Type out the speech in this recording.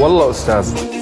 والله أستاذ